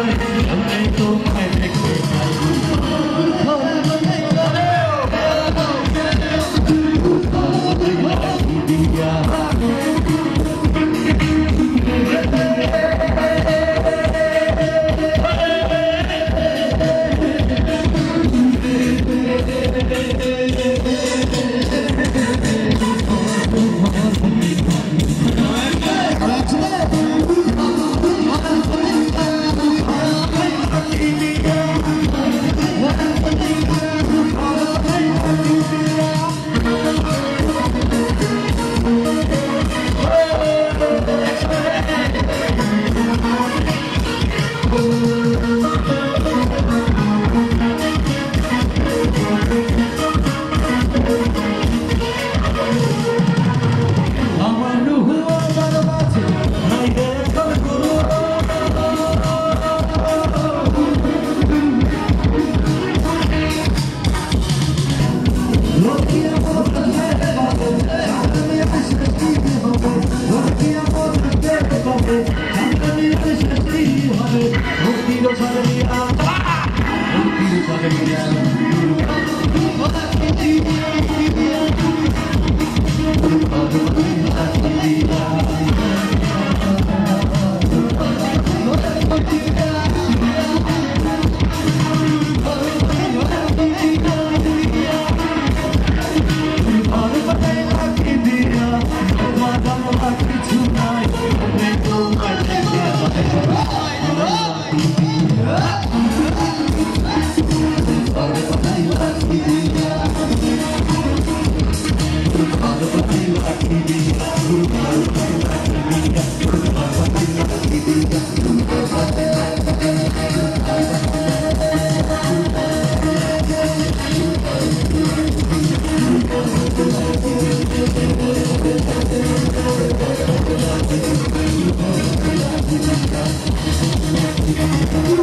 Lord. i Don't be fucking again.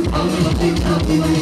Thank you.